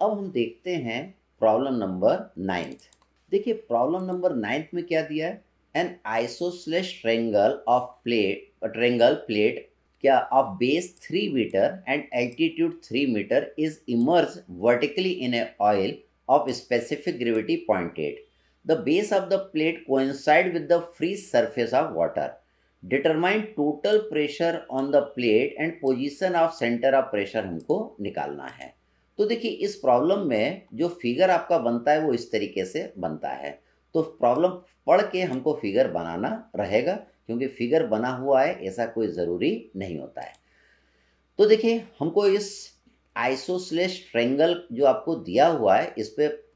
अब हम देखते हैं प्रॉब्लम नंबर नाइन्थ देखिए प्रॉब्लम नंबर नाइन्थ में क्या दिया है? An isosceles triangle of plate triangle plate क्या of base three metre and altitude three metre is immerse vertically in a oil of specific gravity point at the base of the plate coincide with the free surface of water determine total pressure on the plate and position of centre of pressure हमको निकालना है। तो देखिए, इस problem में जो figure आपका बनता है, वो इस तरीके से बनता है। तो प्रॉब्लम पढ़ के हमको फिगर बनाना रहेगा, क्योंकि फिगर बना हुआ है, ऐसा कोई ज़रूरी नहीं होता है। तो देखिए, हमको इस आइसोस्लेश ट्रेंगल जो आपको दिया हुआ है, इस पर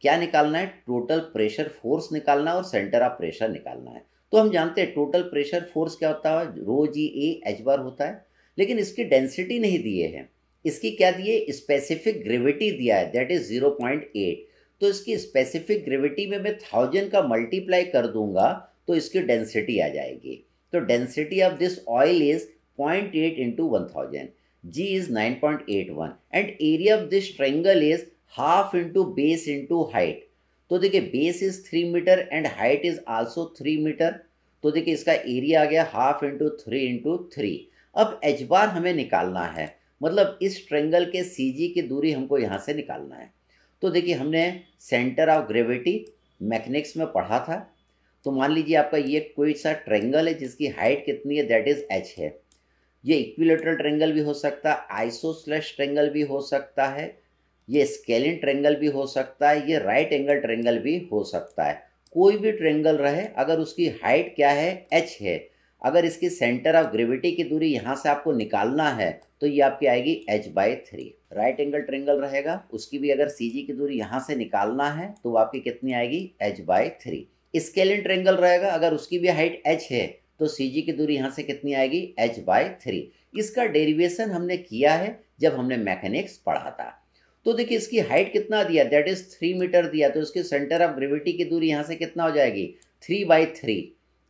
क्या निकालना है? टोटल प्रेशर फोर्स निकालना और सेंटर ऑफ़ प्रेशर निकालना है। तो हम जानते हैं, टोटल प्रेशर फोर्स क्या होता है? रो जी ए एच बार होता है, लेकिन इसकी डेंसिटी नहीं दिए हैं। इसकी क्या दिए स्पेसिफिक ग्रेविटी दिया है that is zero point eight तो इसकी स्पेसिफिक ग्रेविटी में मैं थाउज़ेंड का मल्टीप्लाई कर दूँगा तो इसकी डेंसिटी आ जाएगी। तो density of this oil is point eight into one thousand G is nine point eight one and area of this triangle is half into base into height तो देखिए base is three metre and height is also three metre तो देखिए, इसका area आ गया half into three into three अब H bar हमें निकालना है। मतलब इस ट्रेंगल के सी जी की दूरी हमको यहाँ से निकालना है। तो देखिए, हमने सेंटर ऑफ़ ग्रेविटी मैकेनिक्स में पढ़ा था। तो मान लीजिए आपका ये कोई सा ट्रेंगल है जिसकी हाइट कितनी है दैट इज़ एच है। ये इक्विलेटरल ट्रेंगल भी हो सकता है आइसोस्लेश ट्रेंगल भी हो सकता है, ये स्केलिन ट्रेंगल भी हो सकता है, ये राइट एंगल ट्रेंगल भी हो सकता है। कोई भी ट्रेंगल रहे, अगर उसकी हाइट क्या है एच है अगर इसकी सेंटर ऑफ़ ग्रेविटी की दूरी यहाँ से आपको निकालना है तो ये आपकी आएगी H by three right angle triangle रहेगा, उसकी भी अगर सी जी की दूरी यहाँ से निकालना है तो आपकी कितनी आएगी? H by three scalene triangle रहेगा, अगर उसकी भी हाइट एच है तो सी जी की दूरी यहाँ से कितनी आएगी? एच बाई थ्री इसका डेरिवेशन हमने किया है जब हमने मैकेनिक्स पढ़ा था। तो देखिए, इसकी हाइट कितना दिया? दैट इज़ थ्री मीटर दिया तो इसके सेंटर ऑफ़ ग्रेविटी की दूरी यहाँ से कितना हो जाएगी? Three by three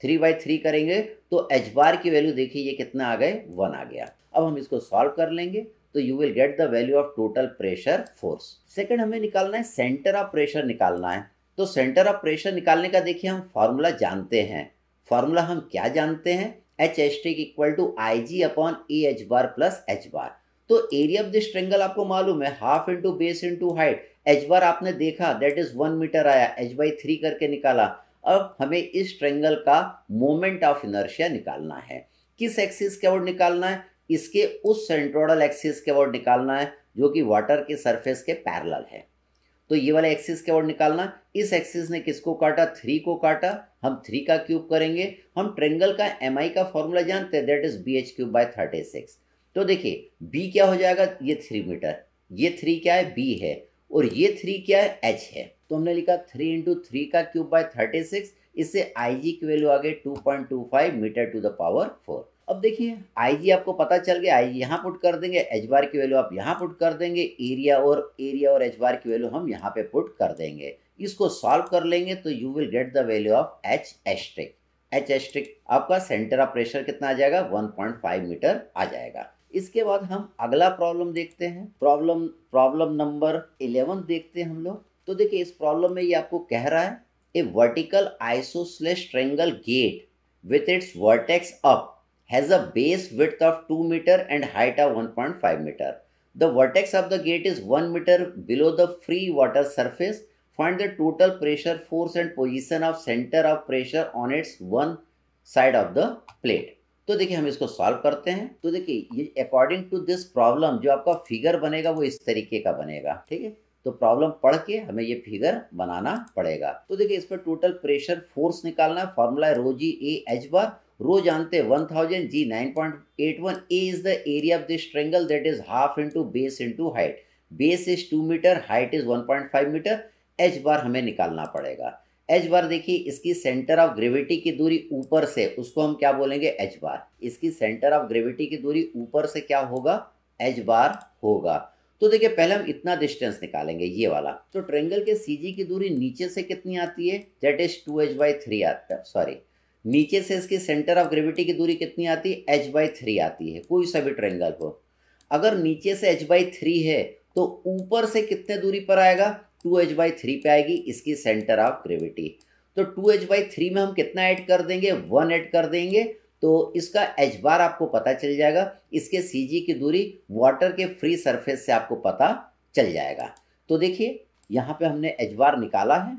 three by three करेंगे तो एच बार की वैल्यू देखिए ये कितना आ गए? वन आ गया। अब हम इसको सॉल्व कर लेंगे तो you will get the value of total pressure force second हमें निकालना है सेंटर ऑफ़ प्रेशर निकालना है। तो सेंटर ऑफ़ प्रेशर निकालने का देखिए हम फॉर्मूला जानते हैं। फॉर्मूला हम क्या जानते हैं? H H T equal to I G upon A H bar plus H bar तो एरिया ऑफ़ दिस ट्रेंगल आपको मालूम है half into base into height H bar आपने देखा दैट इज़ वन मीटर आया एच बाई थ्री करके निकाला। अब हमें इस ट्रेंगल का मोमेंट ऑफ़ इनर्शिया निकालना है। किस एक्सिस के वर्ड निकालना है? इसके उस सेंट्रोडल एक्सिस के वर्ड निकालना है, जो कि वाटर के सरफेस के पैरल है। तो ये वाला एक्सिस के वर्ड निकालना, इस एक्सिस ने किसको काटा? थ्री को काटा। हम थ्री का क्यूब करेंगे। हम ट्रेंगल का एमआई का फॉर्मूला जानते हैं that is B H cube by thirty six तो देखिए बी क्या हो जाएगा? ये थ्री मीटर ये थ्री क्या है? बी है। और ये थ्री क्या है? एच है। तो हमने लिखा थ्री इंटू थ्री का क्यूब बाय थर्टी सिक्स इससे आई जी की वैल्यू आ गई two point two five metre to the power four अब देखिए आई जी आपको पता चल गया आई जी यहाँ पुट कर देंगे एच बार की वैल्यू आप यहाँ पुट कर देंगे एरिया और एरिया और एच बार की वैल्यू हम यहाँ पे पुट कर देंगे. इसको सॉल्व कर लेंगे तो you will get the value of H asterisk H asterisk आपका सेंटर ऑफ़ प्रेशर कितना आ जाएगा? 1.5 मीटर आ जाएगा. इसके बाद हम अगला प्रॉब्लम देखते हैं. प्रॉब्लम प्रॉब्लम नंबर इलेवन देखते हैं हम लोग. तो देखिए, इस प्रॉब्लम में ये आपको कह रहा है a vertical isosceles triangle gate with its vertex up has a base width of two metre and height of one point five metre the vertex of the gate is one metre below the free water surface. Find the total pressure force and position of center of pressure on its one side of the plate. तो देखिए, हम इसको solve करते हैं। तो देखिए, ये according to this problem जो आपका फिगर बनेगा, वो इस तरीके का बनेगा। ठीक है? तो प्रॉब्लम पढ़ के हमें ये फिगर बनाना पड़ेगा। तो देखिए इस पर टोटल प्रेशर फोर्स निकालना है फॉर्मूला है रो G A H bar rho जानते हैं one thousand G nine point eight one A is the area of this triangle that is half into base into height base is two metre height is one point five metre H bar हमें निकालना पड़ेगा। H बार देखिए, इसकी centre of gravity की दूरी ऊपर से, उसको हम क्या बोलेंगे? एच बार इसकी सेंटर ऑफ़ ग्रेविटी की दूरी ऊपर से क्या होगा? एच बार होगा। तो देखिए, पहले हम इतना डिस्टेंस निकालेंगे, ये वाला। तो ट्रेंगल के सीजी की दूरी नीचे से कितनी आती है? That is two H by three आता है। सॉरी नीचे से इसकी सेंटर ऑफ़ ग्रेविटी की दूरी कितनी आती है? एच बाई थ्री आती है। कोई सा भी ट्रेंगल हो। अगर नीचे से एच बाई थ्री है तो ऊपर से कितने दूरी पर आएगा? टू एच बाई थ्री पे आएगी इसकी सेंटर ऑफ़ ग्रेविटी तो टू एच बाई थ्री में हम कितना ऐड कर देंगे? वन ऐड कर देंगे। तो इसका एच बार आपको पता चल जाएगा। इसके सी जी की दूरी वाटर के फ्री सरफेस से आपको पता चल जाएगा। तो देखिए, यहाँ पे हमने एच बार निकाला है।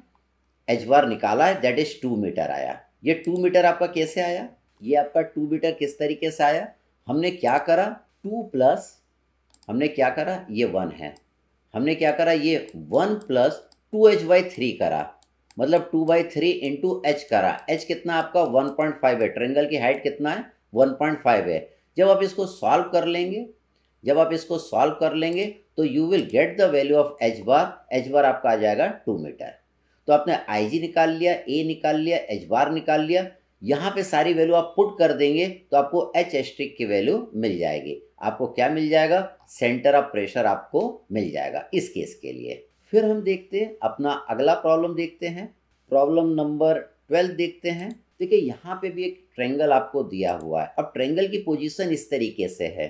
एच बार निकाला है दैट इज़ टू मीटर आया। ये टू मीटर आपका कैसे आया? ये आपका टू मीटर किस तरीके से आया? हमने क्या करा? टू प्लस हमने क्या करा? ये वन है। हमने क्या करा? ये one plus two H by three करा। मतलब two by three into H करा। एच कितना आपका? वन पॉइंट फाइव है। ट्रेंगल की हाइट कितना है? वन पॉइंट फाइव है। जब आप इसको सॉल्व कर लेंगे, जब आप इसको सॉल्व कर लेंगे तो you will get the value of H bar H bar आपका आ जाएगा टू मीटर तो आपने आई जी निकाल लिया ए निकाल लिया एच बार निकाल लिया। यहाँ पे सारी वैल्यू आप पुट कर देंगे तो आपको एच एस्ट्रिक की वैल्यू मिल जाएगी। आपको क्या मिल जाएगा? सेंटर ऑफ़ प्रेशर आपको मिल जाएगा इस केस के लिए। फिर हम देखते हैं, अपना अगला प्रॉब्लम देखते हैं। प्रॉब्लम नंबर ट्वेल्व देखते हैं। देखिए, यहाँ पे भी एक ट्रेंगल आपको दिया हुआ है। अब ट्रेंगल की पोजीशन इस तरीके से है।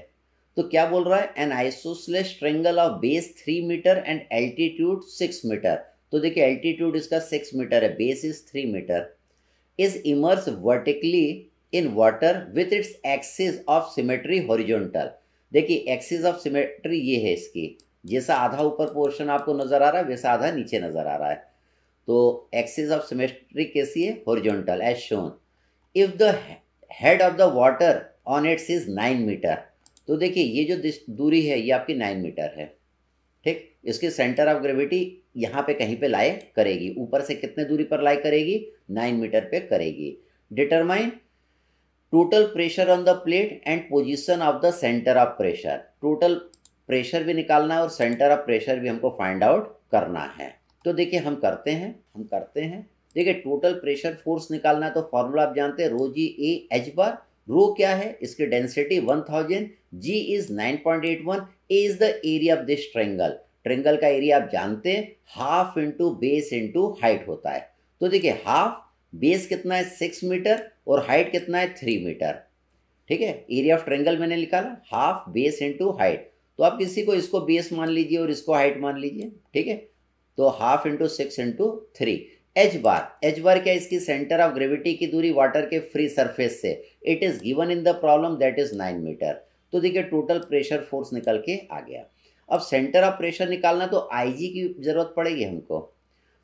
तो क्या बोल रहा है? An isosceles triangle of base three metre and altitude six metre तो देखिए एल्टीट्यूड इसका सिक्स मीटर है base is three metre is immerse vertically in water with its axis of symmetry horizontal देखिए एक्सिस ऑफ़ सिमेट्री ये है इसकी। जैसा आधा ऊपर पोर्शन आपको नज़र आ रहा है, वैसा आधा नीचे नज़र आ रहा है। तो एक्सिस ऑफ़ सिमेट्री कैसी है? Horizontal as shown if the head of the water on its is nine metre तो देखिए, ये जो दूरी है, ये आपकी नाइन मीटर है। ठीक? इसके सेंटर ऑफ़ ग्रेविटी यहाँ पे कहीं पे लाए करेगी। ऊपर से कितने दूरी पर लाई करेगी? नाइन मीटर पे करेगी। Determine total pressure on the plate and position of the centre of pressure total pressure भी निकालना है और सेंटर ऑफ़ प्रेशर भी हमको फाइंड आउट करना है। तो देखिए हम करते हैं, हम करते हैं। देखिए टोटल प्रेशर फोर्स निकालना है तो फॉर्मूला आप जानते हैं रो जी ए एच बार रो क्या है? इसकी density 1000 G is 9.81 A is the area of this triangle triangle का एरिया आप जानते हैं half into base into height होता है। तो देखिए हाफ़ बेस कितना है? सिक्स मीटर और हाइट कितना है? थ्री मीटर ठीक है? एरिया ऑफ़ ट्रेंगल मैंने निकाला हाफ़ बेस इंटू हाइट तो आप किसी को इसको बेस मान लीजिए और इसको हाइट मान लीजिए, ठीक है? तो half into six into three H bar H bar क्या इसकी सेंटर ऑफ़ ग्रेविटी की दूरी वाटर के फ्री सरफेस से. It is given in the problem that is nine metre तो देखिए टोटल प्रेशर फोर्स निकल के आ गया। अब सेंटर ऑफ़ प्रेशर निकालना तो आईजी की ज़रूरत पड़ेगी हमको।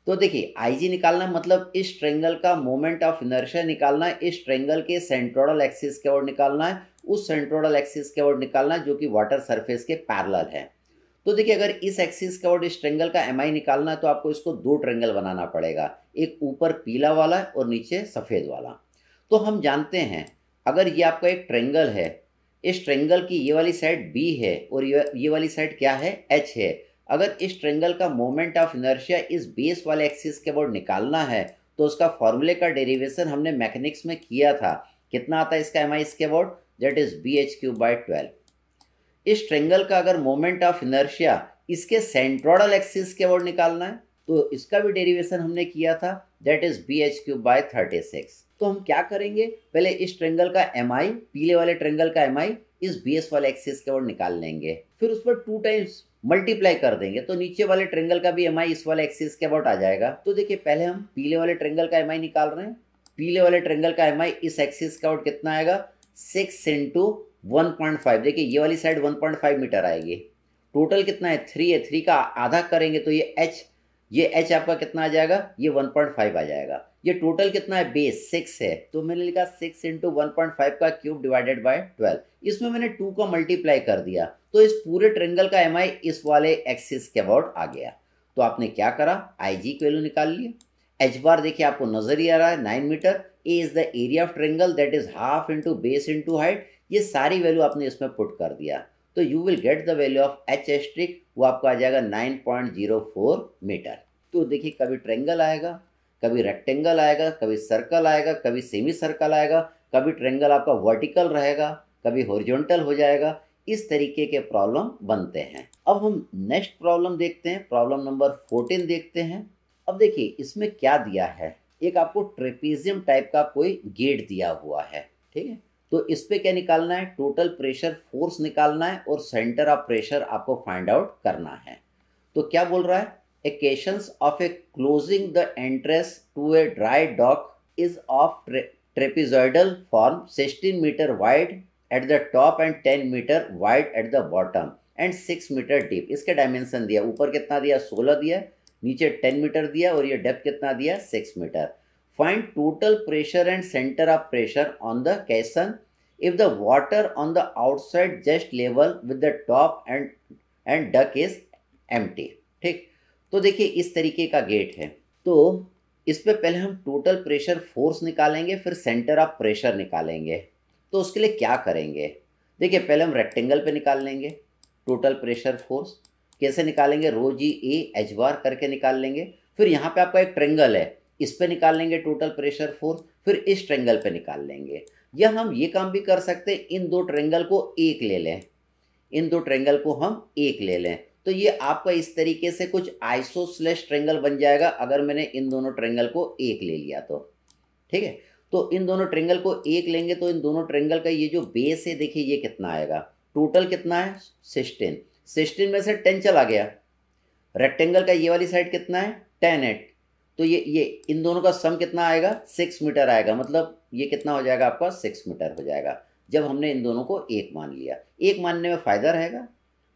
तो देखिए आईजी निकालना मतलब इस ट्रेंगल का मोमेंट ऑफ़ इनर्शिया निकालना है इस ट्रेंगल के सेंट्रोडल एक्सिस के ओर निकालना है उस सेंट्रोडल एक्सिस के ओर निकालना जो कि वाटर सरफेस के पैरल है। तो देखिए, अगर इस एक्सिस का और इस ट्रेंगल का एमआई निकालना है तो आपको इसको दो ट्रेंगल बनाना पड़ेगा, एक ऊपर पीला वाला और नीचे सफ़ेद वाला। तो हम जानते हैं, अगर ये आपका एक ट्रेंगल है, इस ट्रेंगल की ये वाली साइड बी है और ये वाली साइड क्या है? एच है। अगर इस ट्रेंगल का मोमेंट ऑफ़ इनर्शिया इस बेस वाले एक्सिस के बोर्ड निकालना है तो उसका फॉर्मूले का डेरिवेशन हमने मैकेनिक्स में किया था। कितना आता है इसका एम आई इसके board that is B H cube by twelve इस ट्रेंगल का अगर मोमेंट ऑफ़ इनर्शिया इसके सेंट्रोडल एक्सिस के वर्ड निकालना है तो इसका भी डेरिवेशन हमने किया था that is B H cube by thirty six तो हम क्या करेंगे? पहले इस ट्रेंगल का एम आई पीले वाले ट्रेंगल का एम आई इस बी एस वाले एक्सिस के वर्ड निकाल लेंगे। फिर उस पर टू टाइम्स मल्टीप्लाई कर देंगे तो नीचे वाले ट्रेंगल का भी एम आई इस वाले एक्सिस के अबाउट आ जाएगा। तो देखिए, पहले हम पीले वाले ट्रेंगल का एम आई निकाल रहे हैं। पीले वाले ट्रेंगल का एम आई इस एक्सिस का अबाउट कितना आएगा? सिक्स इंटू 1.5 देखिए ये वाली साइड 1.5 मीटर आएगी। टोटल कितना है? थ्री है। थ्री का आधा करेंगे तो ये एच ये एच आपका कितना आ जाएगा? ये 1.5 आ जाएगा। ये टोटल कितना है? बेस सिक्स है। तो मैंने लिखा six into one point five का क्यूब डिवाइडेड बाय ट्वेल्व इसमें मैंने टू का मल्टीप्लाई कर दिया। तो इस पूरे ट्रेंगल का एम इस वाले एक्सिस के अबाउट आ गया। तो आपने क्या करा? आई जी की वैल्यू निकाल लिया एच बार देखिए आपको नज़र ही आ रहा है nine metre A is the area of triangle that is half into base into height ये सारी वैल्यू आपने इसमें पुट कर दिया। तो you will get the value of H asterisk वो आपको आ जाएगा 9.04 मीटर तो देखिए, कभी ट्रेंगल आएगा, कभी रेक्टेंगल आएगा, कभी सर्कल आएगा, कभी सेमी सर्कल आएगा, कभी ट्रेंगल आपका वर्टिकल रहेगा, कभी हॉरिजॉन्टल हो जाएगा, इस तरीके के प्रॉब्लम बनते हैं। अब हम नेक्स्ट प्रॉब्लम देखते हैं प्रॉब्लम नंबर फोर्टीन देखते हैं। अब देखिए, इसमें क्या दिया है? एक आपको ट्रेपीजियम टाइप का कोई गेट दिया हुआ है, ठीक है? तो इस पर क्या निकालना है? टोटल प्रेशर फोर्स निकालना है और सेंटर ऑफ़ प्रेशर आपको फाइंड आउट करना है। तो क्या बोल रहा है? A caissons of a closing the entrance to a dry dock is of trapezoidal form 16 metre wide at the top and 10 metre wide at the bottom and 6 metre deep इसके dimension दिया, ऊपर कितना दिया? 16 दिया। नीचे टेन मीटर दिया और ये डेप्थ कितना दिया? Six metre. Find total pressure and centre of pressure on the caisson if the water on the outside just level with the top and and dock is M ठीक? तो देखिए, इस तरीके का गेट है। तो इस पर पहले हम टोटल प्रेशर फोर्स निकालेंगे, फिर सेंटर ऑफ़ प्रेशर निकालेंगे। तो उसके लिए क्या करेंगे? देखिए, पहले हम रेक्टेंगल पे निकाल लेंगे। टोटल प्रेशर फोर्स कैसे निकालेंगे? रो जी, ए, एच बार करके निकाल लेंगे। फिर यहाँ पे आपका एक ट्रेंगल है। इस पे निकाल लेंगे टोटल प्रेशर फोर्स फिर इस ट्रेंगल पे निकाल लेंगे। या हम ये काम भी कर सकते हैं, इन दो ट्रेंगल को एक ले लें। इन दो ट्रेंगल को हम एक ले लें। तो ये आपका इस तरीके से कुछ आइसो स्लेश ट्रेंगल बन जाएगा, अगर मैंने इन दोनों ट्रेंगल को एक ले लिया तो। ठीक है? तो इन दोनों ट्रेंगल को एक लेंगे तो इन दोनों ट्रेंगल का ये जो बेस है, देखिए ये कितना आएगा। टोटल कितना है? सिक्सटीन सिक्सटीन में से टेन चला गया। रेक्टेंगल का ये वाली साइड कितना है? Ten eight. तो ये ये, इन दोनों का सम कितना आएगा? सिक्स मीटर आएगा। मतलब ये कितना हो जाएगा आपका? सिक्स मीटर हो जाएगा। जब हमने इन दोनों को एक मान लिया। एक मानने में फ़ायदा रहेगा?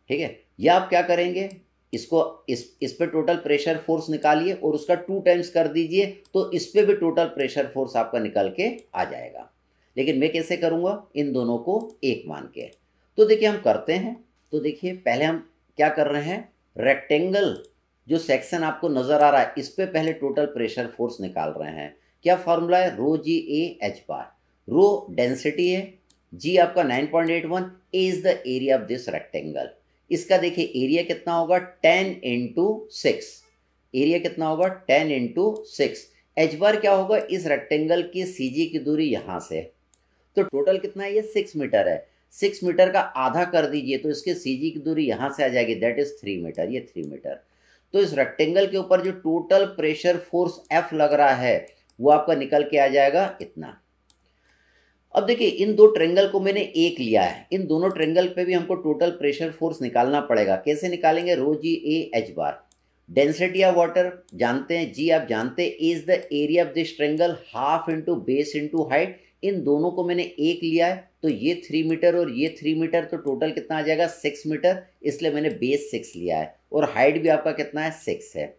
ठीक है? या आप क्या करेंगे? इसको, इस इस पर टोटल प्रेशर फोर्स निकालिए और उसका टू टाइम्स कर दीजिए तो इस पर भी टोटल प्रेशर फोर्स आपका निकल के आ जाएगा। लेकिन मैं कैसे करूँगा? इन दोनों को एक मान के। तो देखिए हम करते हैं। तो देखिए, पहले हम क्या कर रहे हैं? रेक्टेंगल जो सेक्शन आपको नज़र आ रहा है, इस पर पहले टोटल प्रेशर फोर्स निकाल रहे हैं। क्या फॉर्मूला है? रो G A H bar rho density है। जी आपका 9.81 A is the area of this rectangle इसका देखिए एरिया कितना होगा? टेन इंटू सिक्स एरिया कितना होगा? Ten into six H bar क्या होगा? इस रेक्टेंगल की सीजी की दूरी यहाँ से तो टोटल कितना है? ये सिक्स मीटर है। सिक्स मीटर का आधा कर दीजिए तो इसके सी जी की दूरी यहाँ से आ जाएगी दैट इज़ थ्री मीटर ये थ्री मीटर तो इस रेक्टेंगल के ऊपर जो टोटल प्रेशर फोर्स एफ़ लग रहा है, वो आपका निकल के आ जाएगा इतना। अब देखिए, इन दो ट्रेंगल को मैंने एक लिया है। इन दोनों ट्रेंगल पे भी हमको टोटल प्रेशर फोर्स निकालना पड़ेगा। कैसे निकालेंगे? Rho G A H bar density of water जानते हैं? जी आप जानते हैं is the area of this triangle half into base into height इन दोनों को मैंने एक लिया है तो ये थ्री मीटर और ये थ्री मीटर तो टोटल कितना आ जाएगा? सिक्स मीटर इसलिए मैंने बेस सिक्स लिया है और हाइट भी आपका कितना है? सिक्स है।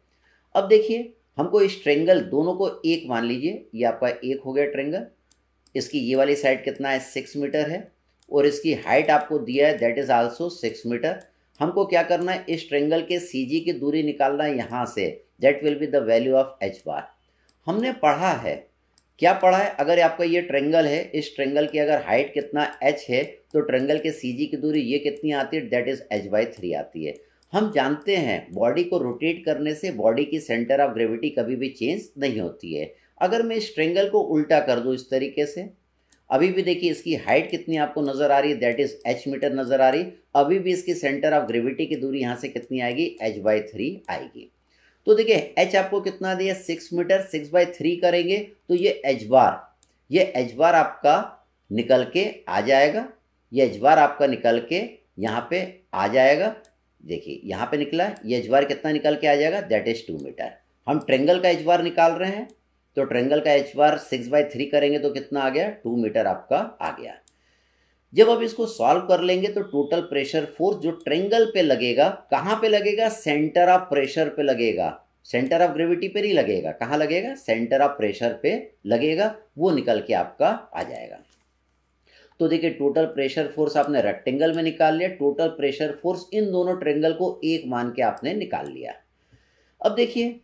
अब देखिए, हमको इस ट्रेंगल दोनों को एक मान लीजिए, ये आपका एक हो गया ट्रेंगल इसकी ये वाली साइड कितना है? सिक्स मीटर है और इसकी हाइट आपको दिया है that is also six metre हमको क्या करना है? इस ट्रेंगल के सी जी की दूरी निकालना है यहाँ से that will be the value of H bar हमने पढ़ा है क्या पढ़ा है? अगर आपका ये ट्रेंगल है, इस ट्रेंगल की अगर हाइट कितना एच है तो ट्रेंगल के सी जी की दूरी ये कितनी आती है? That is H by three आती है। हम जानते हैं बॉडी को रोटेट करने से बॉडी की सेंटर ऑफ़ ग्रेविटी कभी भी चेंज नहीं होती है। अगर मैं इस ट्रेंगल को उल्टा कर दूँ इस तरीके से, अभी भी देखिए इसकी हाइट कितनी आपको नज़र आ रही है दैट इज़ एच मीटर नज़र आ रही अभी भी इसकी सेंटर ऑफ़ ग्रेविटी की दूरी यहाँ से कितनी आएगी? एच बाई थ्री आएगी। तो देखिए एच आपको कितना दिया? Six metre six by three करेंगे तो ये एच बार ये एच बार आपका निकल के आ जाएगा, ये एच बार आपका निकल के यहाँ पे आ जाएगा। देखिए, यहाँ पे निकला, ये एच बार कितना निकल के आ जाएगा? दैट इज़ टू मीटर हम ट्रेंगल का एच बार निकाल रहे हैं तो ट्रेंगल का H bar six by three करेंगे तो कितना आ गया? टू मीटर आपका आ गया। जब आप इसको सॉल्व कर लेंगे तो टोटल प्रेशर फोर्स जो ट्रेंगल पे लगेगा, कहाँ पे लगेगा? सेंटर ऑफ़ प्रेशर पे लगेगा। सेंटर ऑफ़ ग्रेविटी पे नहीं लगेगा। कहाँ लगेगा? सेंटर ऑफ़ प्रेशर पे लगेगा। वो निकल के आपका आ जाएगा। तो देखिए टोटल प्रेशर फोर्स आपने रेक्टेंगल में निकाल लिया। टोटल प्रेशर फोर्स इन दोनों ट्रेंगल को एक मान के आपने निकाल लिया। अब देखिए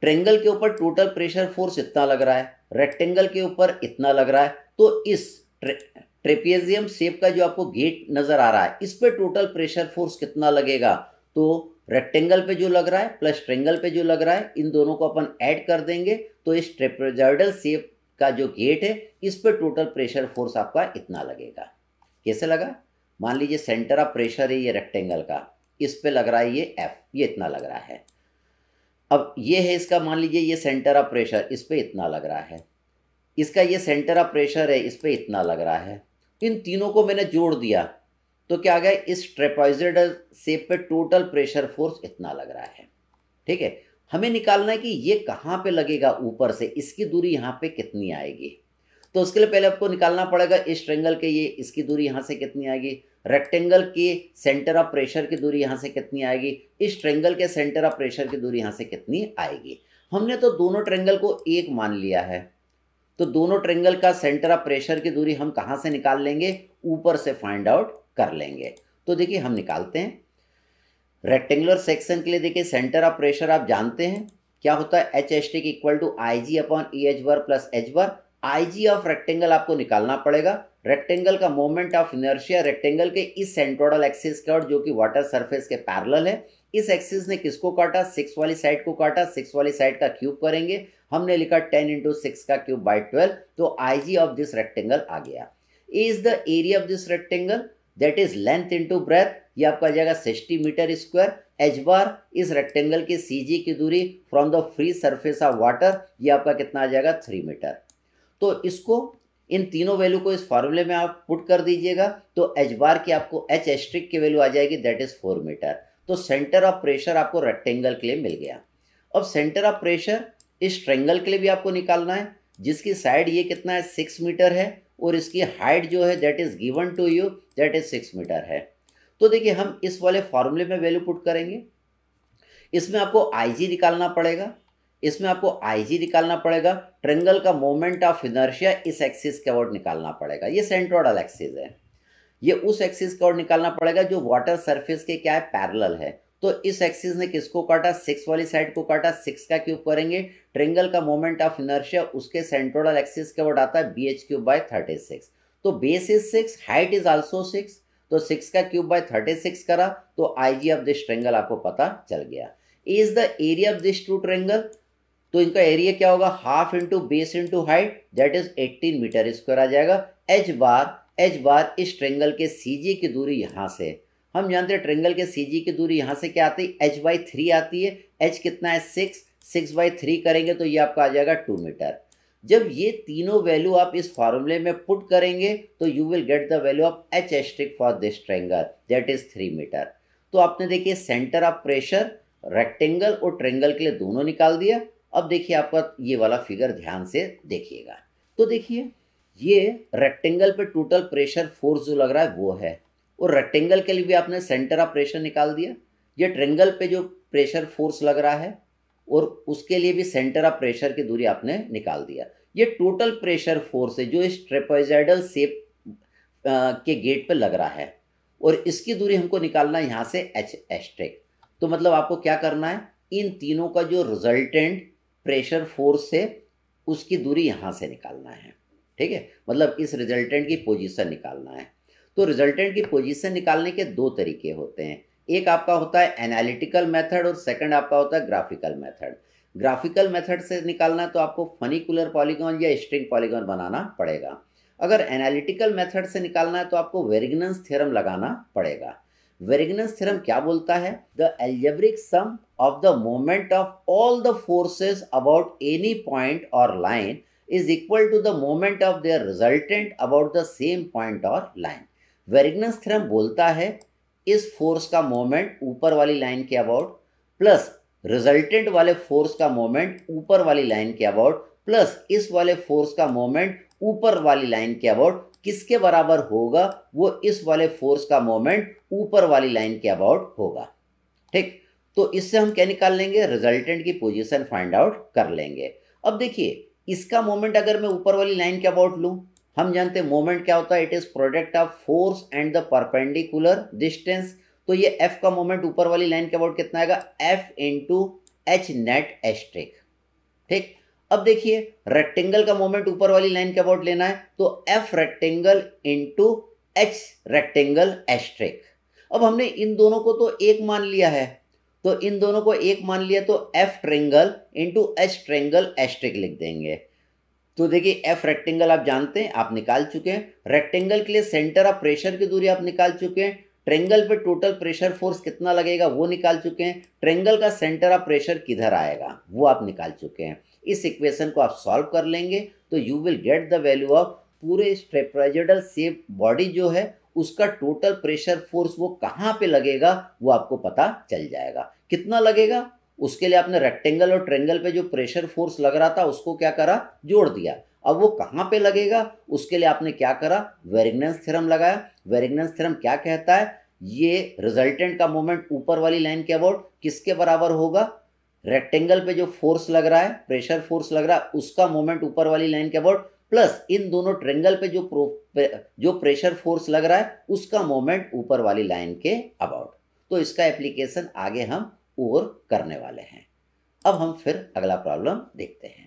ट्रेंगल के ऊपर टोटल प्रेशर फोर्स इतना लग रहा है। रेक्टेंगल के ऊपर इतना लग रहा है। तो इस ट्रे, ट्रेपियजियम शेप का जो आपको गेट नज़र आ रहा है इस पर टोटल प्रेशर फोर्स कितना लगेगा? तो रेक्टेंगल पे जो लग रहा है प्लस ट्रेंगल पे जो लग रहा है इन दोनों को अपन ऐड कर देंगे। तो इस ट्रेपेजॉइडल शेप का जो गेट है इस पर टोटल प्रेशर फोर्स आपका इतना लगेगा। कैसे लगा? मान लीजिए सेंटर ऑफ़ प्रेशर है ये रेक्टेंगल का इस पे लग रहा है ये एफ़ ये इतना लग रहा है। अब ये है इसका मान लीजिए ये सेंटर ऑफ़ प्रेशर इस पर इतना लग रहा है। इसका ये सेंटर ऑफ़ प्रेशर है इस पर इतना लग रहा है। इन तीनों को मैंने जोड़ दिया तो क्या आ गया? इस ट्रेपॉइजल सेप पे टोटल प्रेशर फोर्स इतना लग रहा है। ठीक है? हमें निकालना है कि ये कहाँ पे लगेगा ऊपर से? इसकी दूरी यहाँ पे कितनी आएगी? तो उसके लिए पहले आपको निकालना पड़ेगा इस ट्रेंगल के ये, इसकी दूरी यहाँ से कितनी आएगी? रेक्टेंगल के सेंटर ऑफ़ प्रेशर की दूरी यहाँ से कितनी आएगी? इस ट्रेंगल के सेंटर ऑफ़ प्रेशर की दूरी यहाँ से कितनी आएगी? हमने तो दोनों ट्रेंगल को एक मान लिया है। तो दोनों ट्रेंगल का सेंटर ऑफ़ प्रेशर की दूरी हम कहाँ से निकाल लेंगे? ऊपर से फाइंड आउट कर लेंगे। तो देखिए, हम निकालते हैं। रेक्टेंगुलर सेक्शन के लिए देखिए सेंटर ऑफ़ प्रेशर आप जानते हैं। क्या होता है? H S T equal to I G upon E H bar plus H bar I G of rectangle आपको निकालना पड़ेगा। रेक्टेंगल का मोमेंट ऑफ़ इनर्शिया रेक्टेंगल के इस सेंट्रोडल एक्सिस का जो कि वाटर सरफेस के पैरेलल है, इस एक्सिस ने किसको काटा? सिक्स वाली साइड को काटा। सिक्स वाली साइड का क्यूब करेंगे। हमने लिखा टेन इंटू सिक्स का क्यूब बाई ट्वेल्व तो I G of this rectangle आ गया। Is the area of this rectangle that is length into breadth ये आपका आ जाएगा sixty metre square H bar इस रेक्टेंगल की सी जी की दूरी from the free surface of water ये आपका कितना आ जाएगा? थ्री मीटर तो इसको इन तीनों वैल्यू को इस फॉर्मूले में आप पुट कर दीजिएगा तो एच बार की आपको एच एस्ट्रिक की वैल्यू आ जाएगी दैट इज़ फोर मीटर तो सेंटर ऑफ़ प्रेशर आपको रेक्टेंगल के लिए मिल गया। अब सेंटर ऑफ़ प्रेशर इस ट्रेंगल के लिए भी आपको निकालना है, जिसकी साइड ये कितना है सिक्स मीटर है, और इसकी हाइट जो है that is given to you that is six metre है। तो देखिए, हम इस वाले फॉर्मूले में वैल्यू पुट करेंगे। इसमें आपको आईजी निकालना पड़ेगा। इसमें आपको आईजी निकालना पड़ेगा, ट्रेंगल का मोमेंट ऑफ़ इनर्शिया इस एक्सिस के अबाउट निकालना पड़ेगा। ये सेंट्रोडल एक्सिस है। ये उस एक्सिस का और निकालना पड़ेगा जो वाटर सरफेस के क्या है, पैरेलल है। तो इस एक्सिस ने किसको काटा? सिक्स वाली साइड को काटा। सिक्स का क्यूब करेंगे। ट्रेंगल का मोमेंट ऑफ़ इनर्शिया उसके सेंट्रोडल एक्सिस के अबाउट आता है B H cube by thirty six. तो base is six, height is also six. तो सिक्स का क्यूब बाय थर्टी सिक्स करा तो I G of this triangle आपको पता चल गया। Is the area of this two triangle? तो इनका एरिया क्या होगा? Half into base into height that is 18 metre square आ जाएगा। एच बार एच बार इस ट्रेंगल के सी जी की दूरी यहाँ से। हम जानते हैं ट्रेंगल के सी जी की दूरी यहाँ से क्या आती है? एच बाई थ्री आती है। एच कितना है? सिक्स सिक्स बाई थ्री करेंगे तो ये आपका आ जाएगा टू मीटर जब ये तीनों वैल्यू आप इस फॉर्मूले में पुट करेंगे तो you will get the value of H asterisk for this triangle that is three metre तो आपने देखिए सेंटर ऑफ़ प्रेशर रेक्टेंगल और ट्रेंगल के लिए दोनों निकाल दिया। अब देखिए आपका ये वाला फिगर ध्यान से देखिएगा। तो देखिए, ये रेक्टेंगल पे टोटल प्रेशर फोर्स जो लग रहा है वो है। और रेक्टेंगल के लिए भी आपने सेंटर ऑफ़ प्रेशर निकाल दिया। ये ट्रेंगल पे जो प्रेशर फोर्स लग रहा है, और उसके लिए भी सेंटर ऑफ़ प्रेशर की दूरी आपने निकाल दिया। ये टोटल प्रेशर फोर्स है जो इस ट्रेपोजाइडल सेप के गेट पर लग रहा है। और इसकी दूरी हमको निकालना है यहाँ से एच एस्ट्रिक तो मतलब आपको क्या करना है? इन तीनों का जो रिजल्टेंट प्रेशर फोर्स से उसकी दूरी यहाँ से निकालना है। ठीक है? मतलब इस रिजल्टेंट की पोजीशन निकालना है। तो रिजल्टेंट की पोजीशन निकालने के दो तरीके होते हैं। एक आपका होता है एनालिटिकल मेथड और सेकंड आपका होता है ग्राफिकल मेथड ग्राफिकल मेथड से निकालना तो आपको फनीकुलर पॉलीगॉन या स्ट्रिंग पॉलीगॉन बनाना पड़ेगा। अगर एनालिटिकल मेथड से निकालना है तो आपको वेरिगनेंस थ्योरम लगाना पड़ेगा। वेरिगनेंस थ्योरम क्या बोलता है? The algebraic sum of the moment of all the forces about any point or line is equal to the moment of their resultant about the same point or line. Varignon's theorem बोलता है, इस force का moment ऊपर वाली line के about plus resultant वाले force का moment ऊपर वाली लाइन के अबाउट प्लस इस वाले फोर्स का मोमेंट ऊपर वाली लाइन के अबाउट किसके बराबर होगा? वो इस वाले फोर्स का मोमेंट ऊपर वाली लाइन के अबाउट होगा। ठीक? तो इससे हम क्या निकाल लेंगे? रिजल्टेंट की पोजीशन फाइंड आउट कर लेंगे। अब देखिए, इसका मोमेंट अगर मैं ऊपर वाली लाइन के अबाउट लूँ, हम जानते हैं मोमेंट क्या होता है? It is product of force and the perpendicular distance तो ये एफ़ का मोमेंट ऊपर वाली लाइन के अबाउट कितना आएगा? F into H net asterisk ठीक? अब देखिए रेक्टेंगल का मोमेंट ऊपर वाली लाइन के अबाउट लेना है तो F rectangle into H rectangle asterisk अब हमने इन दोनों को तो एक मान लिया है। तो इन दोनों को एक मान लिया तो F triangle into H triangle asterisk लिख देंगे। तो देखिए एफ़ रेक्टेंगल आप जानते हैं, आप निकाल चुके हैं। रेक्टेंगल के लिए सेंटर ऑफ़ प्रेशर की दूरी आप निकाल चुके हैं। ट्रेंगल पे टोटल प्रेशर फोर्स कितना लगेगा, वो निकाल चुके हैं। ट्रेंगल का सेंटर ऑफ़ प्रेशर किधर आएगा, वो आप निकाल चुके हैं। इस इक्वेशन को आप सॉल्व कर लेंगे तो you will get the value of पूरे स्ट्रेप्राइजल सेप बॉडी जो है उसका टोटल प्रेशर फोर्स वो कहाँ पे लगेगा, वो आपको पता चल जाएगा। कितना लगेगा? उसके लिए आपने रेक्टेंगल और ट्रेंगल पे जो प्रेशर फोर्स लग रहा था, उसको क्या करा? जोड़ दिया। अब वो कहाँ पे लगेगा? उसके लिए आपने क्या करा? वेरिग्नेंस थ्योरम लगाया। वेरिग्नेंस थ्योरम क्या कहता है? ये रिजल्टेंट का मोमेंट ऊपर वाली लाइन के अबाउट किसके बराबर होगा? रेक्टेंगल पे जो फोर्स लग रहा है प्रेशर फोर्स लग रहा है, उसका मोमेंट ऊपर वाली लाइन के अबाउट प्लस इन दोनों ट्रेंगल पे जो प्रो जो प्रेशर फोर्स लग रहा है, उसका मोमेंट ऊपर वाली लाइन के अबाउट। तो इसका एप्लीकेशन आगे हम और करने वाले हैं। अब हम फिर अगला प्रॉब्लम देखते हैं।